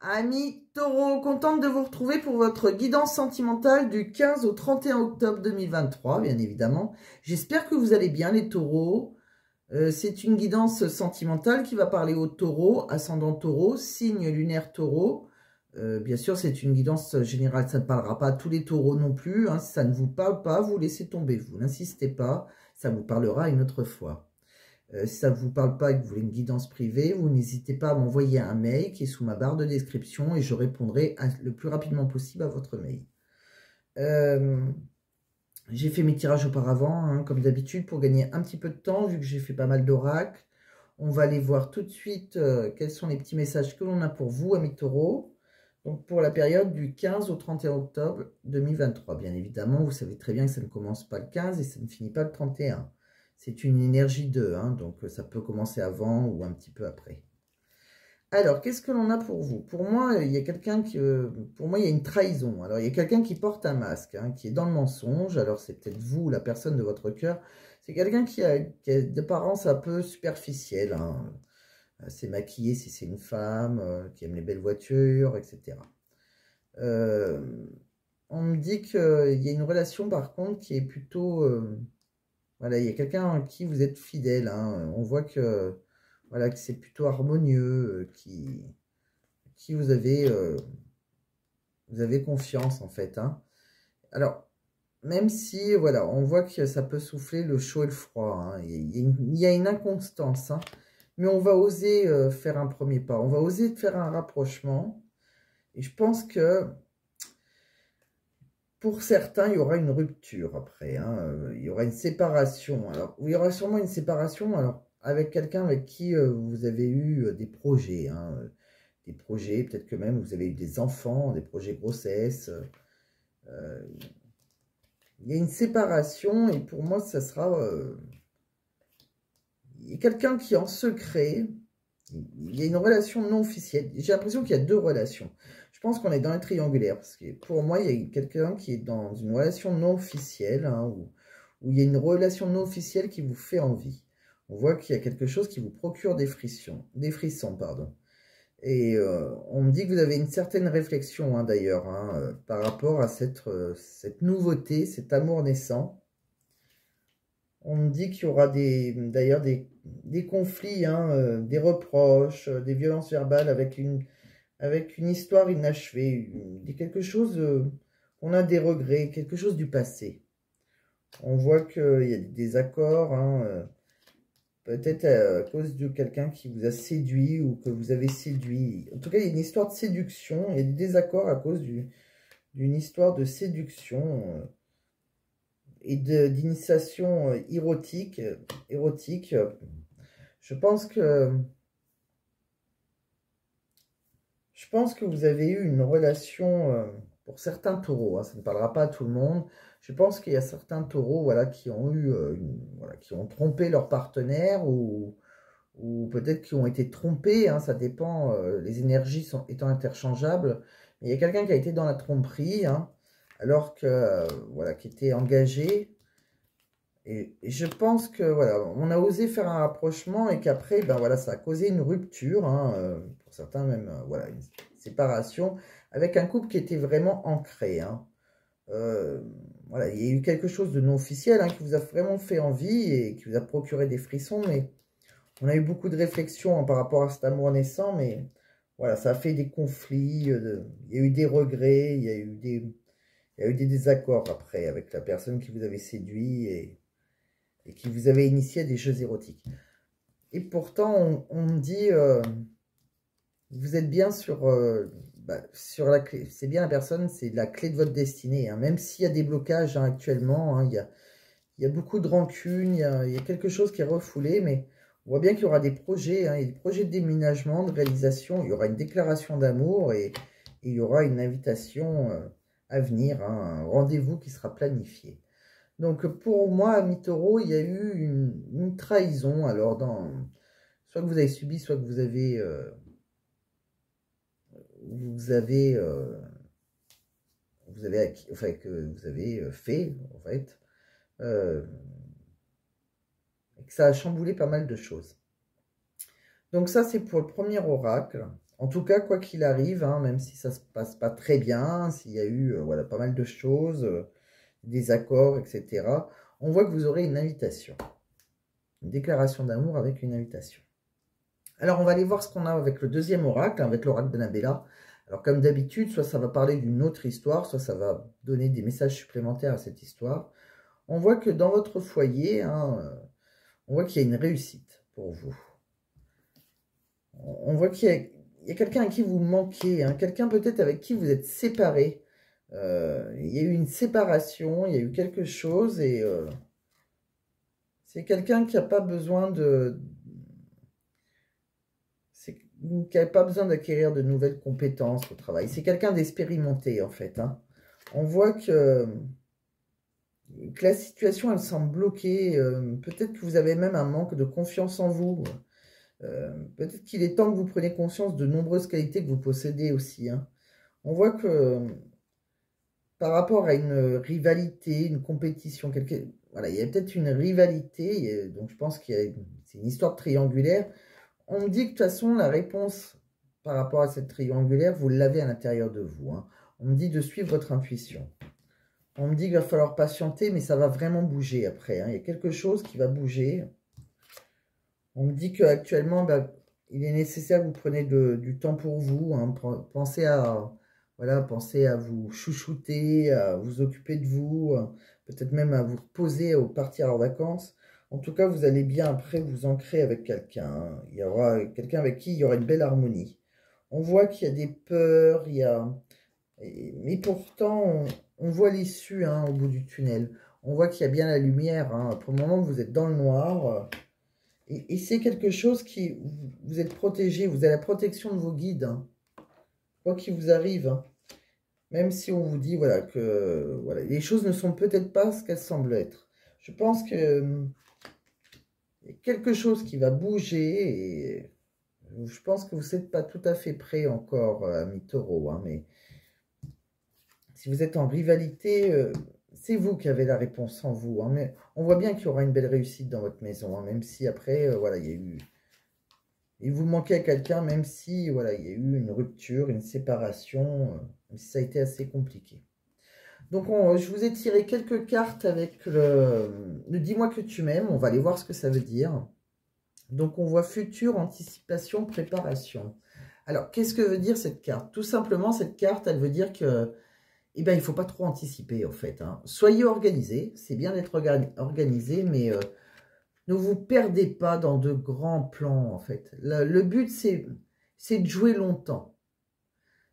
Amis taureau, contente de vous retrouver pour votre guidance sentimentale du 15 au 31 octobre 2023, bien évidemment. J'espère que vous allez bien les taureaux. Euh, c'est une guidance sentimentale qui va parler aux taureaux, ascendant taureau, signe lunaire taureau. Euh, bien sûr, c'est une guidance générale, ça ne parlera pas à tous les taureaux non plus. Hein. Ça ne vous parle pas, vous laissez tomber, vous n'insistez pas, ça vous parlera une autre fois. Euh, si ça ne vous parle pas et que vous voulez une guidance privée, vous n'hésitez pas à m'envoyer un mail qui est sous ma barre de description et je répondrai le plus rapidement possible à votre mail. Euh, j'ai fait mes tirages auparavant, hein, comme d'habitude, pour gagner un petit peu de temps, vu que j'ai fait pas mal d'oracles. On va aller voir tout de suite euh, quels sont les petits messages que l'on a pour vous, amis taureaux. Donc, pour la période du 15 au 31 octobre 2023. Bien évidemment, vous savez très bien que ça ne commence pas le 15 et ça ne finit pas le 31. C'est une énergie 2, hein, donc ça peut commencer avant ou un petit peu après. Alors, qu'est-ce que l'on a pour vous? Pour moi, il y a quelqu'un qui... Euh, pour moi, il y a une trahison. Alors, il y a quelqu'un qui porte un masque, hein, qui est dans le mensonge. Alors, c'est peut-être vous, la personne de votre cœur. C'est quelqu'un qui a, a un peu superficielles. Hein. C'est maquillé si c'est une femme, euh, qui aime les belles voitures, etc. Euh, on me dit qu'il y a une relation, par contre, qui est plutôt... Voilà, il y a quelqu'un à qui vous êtes fidèle. Hein. On voit que, voilà, c'est plutôt harmonieux, euh, qui, qui vous avez, euh, vous avez confiance en fait. Hein. Alors, même si, voilà, on voit que ça peut souffler le chaud et le froid. Hein. Il, y a une, inconstance. Mais on va oser euh, faire un premier pas. On va oser faire un rapprochement. Et je pense que pour certains, il y aura une rupture après. Hein, euh, il y aura une séparation. Alors, il y aura sûrement une séparation alors, avec quelqu'un avec qui euh, vous avez eu euh, des projets. Hein, des projets, peut-être que même vous avez eu des enfants, des projets grossesse. il y a une séparation et pour moi, ça sera... il y a quelqu'un qui en secret... Il y a une relation non officielle. J'ai l'impression qu'il y a deux relations. Je pense qu'on est dans les triangulaires, parce que pour moi, il y a quelqu'un qui est dans une relation non officielle, hein, où, il y a une relation non officielle qui vous fait envie. On voit qu'il y a quelque chose qui vous procure des frissons, des frissons, pardon. Et euh, on me dit que vous avez une certaine réflexion, hein, d'ailleurs, hein, euh, par rapport à cette, euh, cette nouveauté, cet amour naissant. On me dit qu'il y aura d'ailleurs des, des, conflits, des reproches, des violences verbales avec une, avec une histoire inachevée, quelque chose, euh, on a des regrets, quelque chose du passé. On voit qu'il y a des désaccords, hein, euh, peut-être à, cause de quelqu'un qui vous a séduit ou que vous avez séduit. En tout cas, il y a une histoire de séduction, il y a des désaccords à cause d'une histoire de séduction euh, et d'initiation érotique, érotique. Je pense que je pense que vous avez eu une relation, euh, pour certains taureaux, hein, ça ne parlera pas à tout le monde, je pense qu'il y a certains taureaux voilà, qui ont eu, euh, voilà, qui ont trompé leur partenaire ou, ou peut-être qui ont été trompés, hein, ça dépend, euh, les énergies sont, étant interchangeables. Il y a quelqu'un qui a été dans la tromperie, hein, alors que, voilà, qui était engagé. Et, je pense que, voilà, on a osé faire un rapprochement et qu'après, ben voilà, ça a causé une rupture, certains même, euh, voilà, une séparation, avec un couple qui était vraiment ancré. Hein. Euh, voilà, il y a eu quelque chose de non officiel hein, qui vous a vraiment fait envie et qui vous a procuré des frissons, mais on a eu beaucoup de réflexions hein, par rapport à cet amour naissant, mais voilà, ça a fait des conflits, euh, il y a eu des regrets, il y a eu des, il y a eu des désaccords après avec la personne qui vous avait séduit et, et qui vous avait initié à des jeux érotiques. Et pourtant, on, me dit, vous êtes bien sur, euh, bah, sur la clé. C'est bien la personne, c'est la clé de votre destinée. Hein. Même s'il y a des blocages hein, actuellement, hein, il, y a, beaucoup de rancune, il y a, quelque chose qui est refoulé, mais on voit bien qu'il y aura des projets, des projets de déménagement, de réalisation. Il y aura une déclaration d'amour et, il y aura une invitation euh, à venir, un rendez-vous qui sera planifié. Donc pour moi, à Mitoro, il y a eu une, trahison. Alors, dans, soit que vous avez subi, soit que vous avez... Euh, vous avez, euh, vous avez que vous avez euh, fait, en fait, que ça a chamboulé pas mal de choses. Donc ça, c'est pour le premier oracle. En tout cas, quoi qu'il arrive, hein, même si ça se passe pas très bien, s'il y a eu voilà, pas mal de choses, des accords, etc., on voit que vous aurez une invitation. Une déclaration d'amour avec une invitation. Alors, on va aller voir ce qu'on a avec le deuxième oracle, avec l'oracle d'Annabella. Alors, comme d'habitude, soit ça va parler d'une autre histoire, soit ça va donner des messages supplémentaires à cette histoire. On voit que dans votre foyer, hein, on voit qu'il y a une réussite pour vous. On voit qu'il y a il y a quelqu'un à qui vous manquez, hein, quelqu'un peut-être avec qui vous êtes séparé. Euh, il y a eu une séparation, il y a eu quelque chose et euh, c'est quelqu'un qui n'a pas besoin de... qui n'a pas besoin d'acquérir de nouvelles compétences au travail. C'est quelqu'un d'expérimenté en fait. Hein. On voit que, la situation elle semble bloquée. Euh, peut-être que vous avez même un manque de confiance en vous. Peut-être qu'il est temps que vous preniez conscience de nombreuses qualités que vous possédez aussi. Hein. On voit que par rapport à une rivalité, une compétition, quelque... voilà, il y a peut-être une rivalité, donc je pense qu'il c'est une histoire triangulaire. On me dit que de toute façon, la réponse par rapport à cette triangulaire, vous l'avez à l'intérieur de vous. Hein. On me dit de suivre votre intuition. On me dit qu'il va falloir patienter, mais ça va vraiment bouger après. Hein. Il y a quelque chose qui va bouger. On me dit qu'actuellement, bah, il est nécessaire que vous preniez du temps pour vous. Hein. pensez, à, voilà, pensez à vous chouchouter, à vous occuper de vous, hein. peut-être même à vous reposer, au partir en vacances. En tout cas, vous allez bien après vous ancrer avec quelqu'un. Hein. Il y aura quelqu'un avec qui il y aura une belle harmonie. On voit qu'il y a des peurs, il y a... Mais pourtant, on, voit l'issue au bout du tunnel. On voit qu'il y a bien la lumière. Pour le moment, vous êtes dans le noir. Et, c'est quelque chose qui, vous êtes protégé, vous avez la protection de vos guides, hein. Quoi qu'il vous arrive. Hein. Même si on vous dit voilà que voilà, les choses ne sont peut-être pas ce qu'elles semblent être. Je pense que hum, y a quelque chose qui va bouger et je pense que vous n'êtes pas tout à fait prêt encore, euh, taureau, hein, mais si vous êtes en rivalité, euh, c'est vous qui avez la réponse en vous. Hein, mais on voit bien qu'il y aura une belle réussite dans votre maison, même si après, euh, voilà, il y a eu... Il vous manquait à quelqu'un, même si, voilà, il y a eu une rupture, une séparation, euh, si ça a été assez compliqué. Donc, je vous ai tiré quelques cartes avec le, le Dis-moi que tu m'aimes. On va aller voir ce que ça veut dire. Donc, on voit futur, anticipation, préparation. Alors, qu'est-ce que veut dire cette carte? Tout simplement, cette carte, elle veut dire que eh bien, il ne faut pas trop anticiper, en fait. Hein. Soyez organisé, c'est bien d'être organisé, mais euh, ne vous perdez pas dans de grands plans, en fait. Le, but, c'est de jouer longtemps.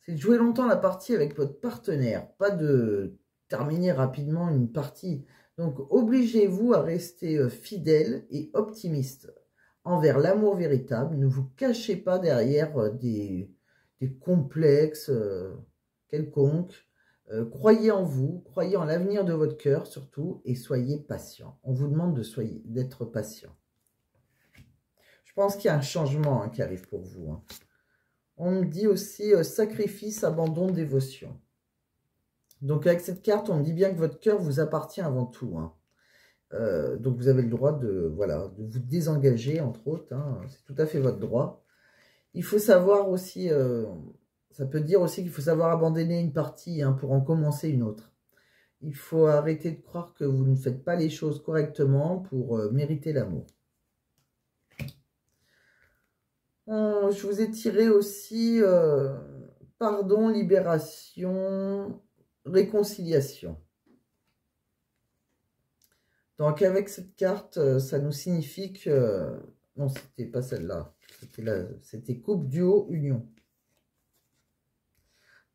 C'est de jouer longtemps la partie avec votre partenaire, pas de terminer rapidement une partie. Donc, obligez-vous à rester euh, fidèle et optimiste envers l'amour véritable. Ne vous cachez pas derrière euh, des, des complexes quelconques euh, croyez en vous, croyez en l'avenir de votre cœur surtout, et soyez patient. On vous demande d'être patient. Je pense qu'il y a un changement hein, qui arrive pour vous. Hein. On me dit aussi euh, sacrifice, abandon, dévotion. Donc avec cette carte, on me dit bien que votre cœur vous appartient avant tout. Hein. Euh, donc vous avez le droit de, voilà, de vous désengager, entre autres. C'est tout à fait votre droit. Il faut savoir aussi, ça peut dire aussi qu'il faut savoir abandonner une partie hein, pour en commencer une autre. Il faut arrêter de croire que vous ne faites pas les choses correctement pour euh, mériter l'amour. je vous ai tiré aussi euh, pardon, libération, réconciliation. Donc avec cette carte, euh, ça nous signifie que... non, c'était pas celle-là. C'était coupe, duo, union.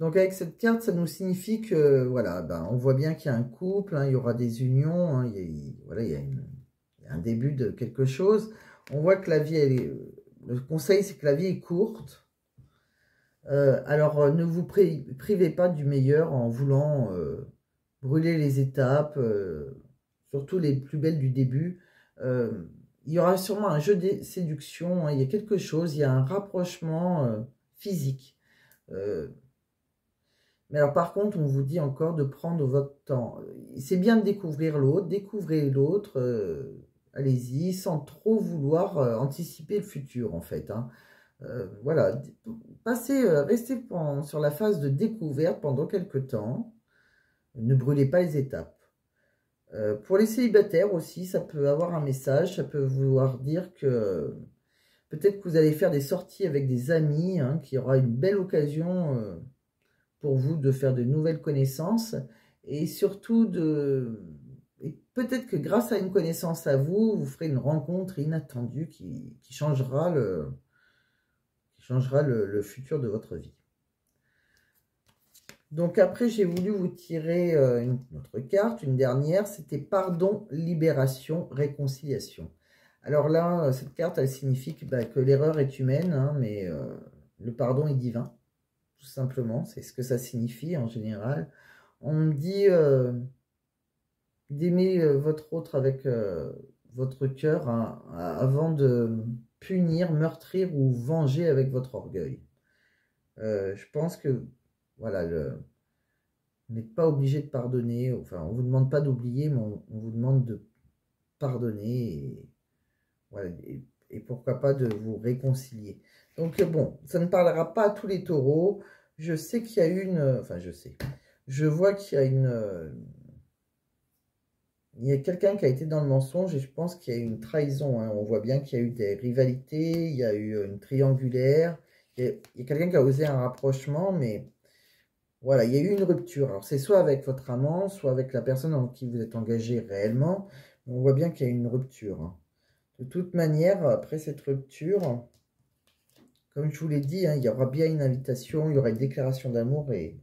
Donc avec cette carte, ça nous signifie que, voilà, ben, on voit bien qu'il y a un couple, hein, il y aura des unions, hein, il, y a, voilà, il y a, un début de quelque chose. On voit que la vie, est, le conseil, c'est que la vie est courte. Euh, alors, euh, ne vous privez pas du meilleur en voulant euh, brûler les étapes, surtout les plus belles du début. il y aura sûrement un jeu de séduction, hein, il y a quelque chose, il y a un rapprochement physique. Mais alors par contre, on vous dit encore de prendre votre temps. C'est bien de découvrir l'autre, découvrez l'autre, euh, allez-y, sans trop vouloir euh, anticiper le futur en fait. Hein. Euh, voilà, passez, restez sur la phase de découverte pendant quelques temps. Ne brûlez pas les étapes. Pour les célibataires aussi, ça peut avoir un message, ça peut vouloir dire que peut-être que vous allez faire des sorties avec des amis, hein, qui aura une belle occasion pour vous de faire de nouvelles connaissances et surtout de... Peut-être que grâce à une connaissance à vous, vous ferez une rencontre inattendue qui changera le, changera le, futur de votre vie. Donc après, j'ai voulu vous tirer euh, une autre carte, une dernière, c'était pardon, libération, réconciliation. Alors là, cette carte, elle signifie que, bah, l'erreur est humaine, hein, mais euh, le pardon est divin, simplement. C'est ce que ça signifie en général. On me dit euh, d'aimer votre autre avec votre cœur hein, avant de punir, meurtrir ou venger avec votre orgueil. Euh, je pense que, voilà, le, n'est pas obligé de pardonner, enfin, on vous demande pas d'oublier, mais on, vous demande de pardonner et, et, pourquoi pas de vous réconcilier. Donc, bon, ça ne parlera pas à tous les taureaux. Je sais qu'il y a une, enfin, je sais, je vois qu'il y a une il y a quelqu'un qui a été dans le mensonge et je pense qu'il y a eu une trahison. Hein. On voit bien qu'il y a eu des rivalités, il y a eu une triangulaire. Il y a, quelqu'un qui a osé un rapprochement, mais voilà, il y a eu une rupture. Alors c'est soit avec votre amant, soit avec la personne en qui vous êtes engagé réellement. On voit bien qu'il y a eu une rupture. Hein. De toute manière, après cette rupture, comme je vous l'ai dit, hein, il y aura bien une invitation, il y aura une déclaration d'amour et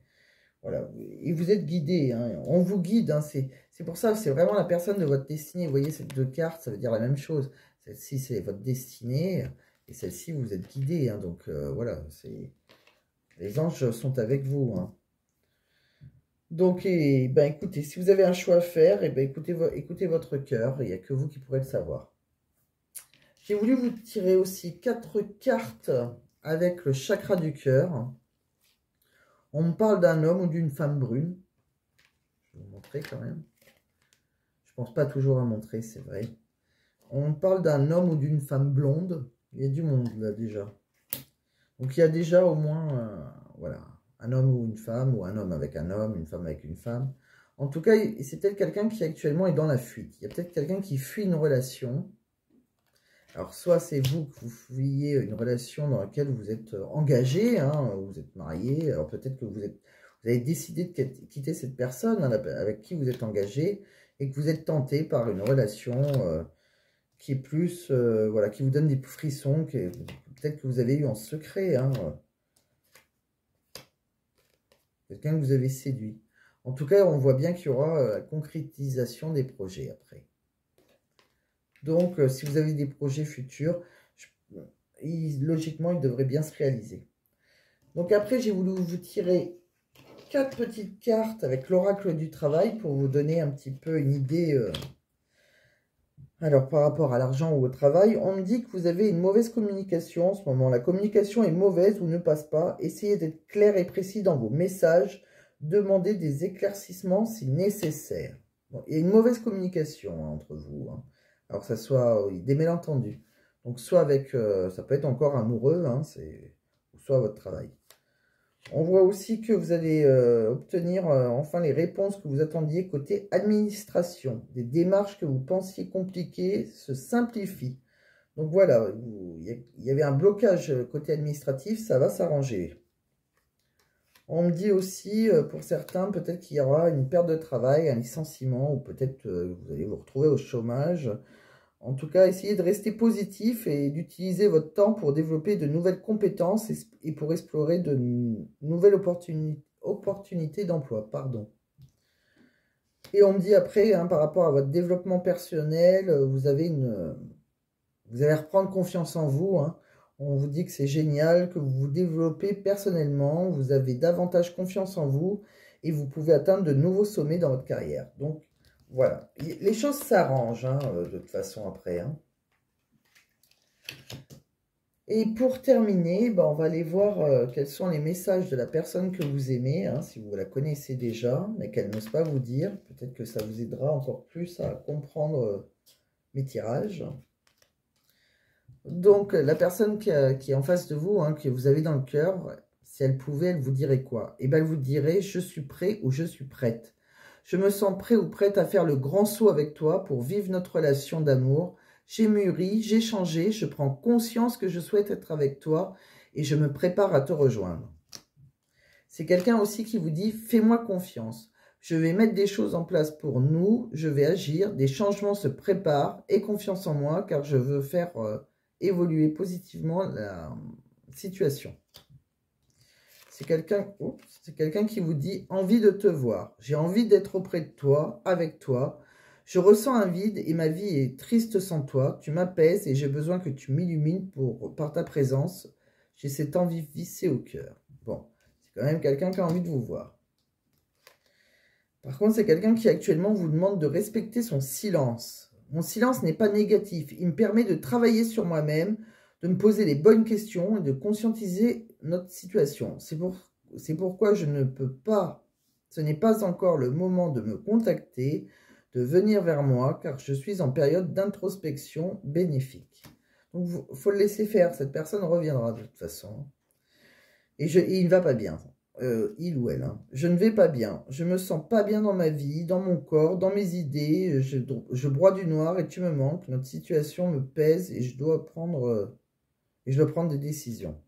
voilà. Et vous êtes guidé. On vous guide. c'est c'est pour ça, c'est vraiment la personne de votre destinée. Vous voyez, ces deux cartes, ça veut dire la même chose. Celle-ci, c'est votre destinée. Et celle-ci, vous êtes guidé. Hein. donc, euh, voilà. c'est Les anges sont avec vous. Hein. Donc, ben, écoutez, si vous avez un choix à faire, et ben, écoutez, écoutez votre cœur. Il n'y a que vous qui pourrez le savoir. J'ai voulu vous tirer aussi quatre cartes avec le chakra du cœur. On me parle d'un homme ou d'une femme brune. Je vais vous montrer quand même pense pas toujours à montrer, c'est vrai. On parle d'un homme ou d'une femme blonde. Il y a du monde là déjà. Donc il y a déjà au moins euh, un homme ou une femme, ou un homme avec un homme, une femme avec une femme. En tout cas, c'est peut-être quelqu'un qui actuellement est dans la fuite. Il y a peut-être quelqu'un qui fuit une relation. Alors, soit c'est vous que vous fuyez une relation dans laquelle vous êtes engagé, hein, vous êtes marié. Alors, peut-être que vous, êtes, vous avez décidé de quitter cette personne hein, avec qui vous êtes engagé et que vous êtes tenté par une relation euh, qui est plus, euh, voilà, qui vous donne des frissons, peut-être que vous avez eu en secret, hein, quelqu'un que vous avez séduit. En tout cas, on voit bien qu'il y aura euh, la concrétisation des projets après. Donc, si vous avez des projets futurs, logiquement, ils devraient bien se réaliser. Donc après, j'ai voulu vous tirer quatre petites cartes avec l'oracle du travail pour vous donner un petit peu une idée. Euh. Alors, par rapport à l'argent ou au travail, on me dit que vous avez une mauvaise communication en ce moment. La communication est mauvaise ou ne passe pas. Essayez d'être clair et précis dans vos messages. Demandez des éclaircissements si nécessaire. il y a une mauvaise communication hein, entre vous. Hein. Alors que ça soit des malentendus. Donc, soit avec, euh, ça peut être encore amoureux, hein, soit votre travail. On voit aussi que vous allez euh, obtenir euh, enfin les réponses que vous attendiez côté administration. Des démarches que vous pensiez compliquées se simplifient. Donc voilà, il y avait un blocage côté administratif, ça va s'arranger. On me dit aussi, euh, pour certains, peut-être qu'il y aura une perte de travail, un licenciement, ou peut-être vous allez vous retrouver au chômage. En tout cas, essayez de rester positif et d'utiliser votre temps pour développer de nouvelles compétences et pour explorer de nouvelles opportunités d'emploi. Pardon. Et on me dit après, hein, par rapport à votre développement personnel, euh, vous avez une, vous allez reprendre confiance en vous. Hein. On vous dit que c'est génial, que vous vous développez personnellement, vous avez davantage confiance en vous et vous pouvez atteindre de nouveaux sommets dans votre carrière. Donc, voilà. Les choses s'arrangent, hein, euh, de toute façon, après. Hein. Et pour terminer, ben, on va aller voir euh, quels sont les messages de la personne que vous aimez, hein, si vous la connaissez déjà, mais qu'elle n'ose pas vous dire. Peut-être que ça vous aidera encore plus à comprendre euh, mes tirages. Donc, la personne qui, est en face de vous, que vous avez dans le cœur, si elle pouvait, elle vous dirait quoi? Eh bien, elle vous dirait « je suis prêt » ou « je suis prête ». Je me sens prêt ou prête à faire le grand saut avec toi pour vivre notre relation d'amour. J'ai mûri, j'ai changé, je prends conscience que je souhaite être avec toi et je me prépare à te rejoindre. C'est quelqu'un aussi qui vous dit « fais-moi confiance ». Je vais mettre des choses en place pour nous, je vais agir, des changements se préparent, et confiance en moi, car je veux faire euh, évoluer positivement la situation. C'est quelqu'un qui vous dit « envie de te voir, j'ai envie d'être auprès de toi, avec toi, je ressens un vide et ma vie est triste sans toi, tu m'apaises et j'ai besoin que tu m'illumines pour par ta présence, j'ai cette envie vissée au cœur. » Bon, c'est quand même quelqu'un qui a envie de vous voir. Par contre, c'est quelqu'un qui actuellement vous demande de respecter son silence. Mon silence n'est pas négatif. Il me permet de travailler sur moi-même, de me poser les bonnes questions et de conscientiser notre situation. C'est pour, pourquoi je ne peux pas, ce n'est pas encore le moment de me contacter, de venir vers moi, car je suis en période d'introspection bénéfique. Donc, il faut le laisser faire. Cette personne reviendra de toute façon. Et, je, il ne va pas bien. Euh, il ou elle, hein. je ne vais pas bien, je me sens pas bien dans ma vie, dans mon corps, dans mes idées, je, je broie du noir et tu me manques, notre situation me pèse et je dois prendre, euh, et je dois prendre des décisions.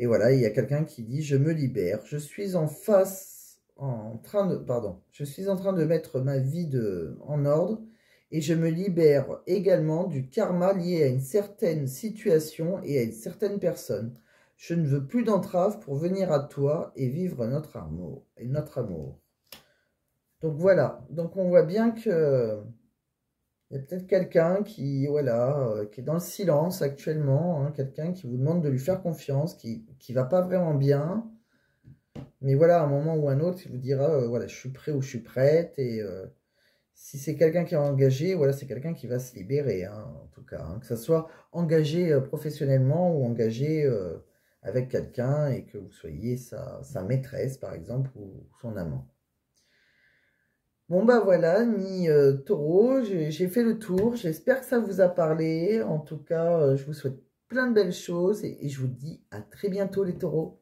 Et voilà, il y a quelqu'un qui dit, je me libère, je suis en face, en train de, pardon, je suis en train de mettre ma vie de, en ordre et je me libère également du karma lié à une certaine situation et à une certaine personne. Je ne veux plus d'entrave pour venir à toi et vivre notre amour. Notre amour. Donc voilà. Donc on voit bien que il y a peut-être quelqu'un qui, voilà, euh, qui est dans le silence actuellement, hein, quelqu'un qui vous demande de lui faire confiance, qui ne va pas vraiment bien. Mais voilà, à un moment ou un autre, il vous dira, euh, voilà, je suis prêt ou je suis prête. Et euh, si c'est quelqu'un qui est engagé, voilà, c'est quelqu'un qui va se libérer, hein, en tout cas. Hein, que ce soit engagé professionnellement ou engagé avec quelqu'un et que vous soyez sa, maîtresse, par exemple, ou son amant. Bon, bah voilà, ni euh, taureau, j'ai fait le tour. J'espère que ça vous a parlé. En tout cas, euh, je vous souhaite plein de belles choses et je vous dis à très bientôt les taureaux.